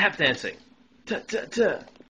Tap dancing. Tuh, tuh, tuh.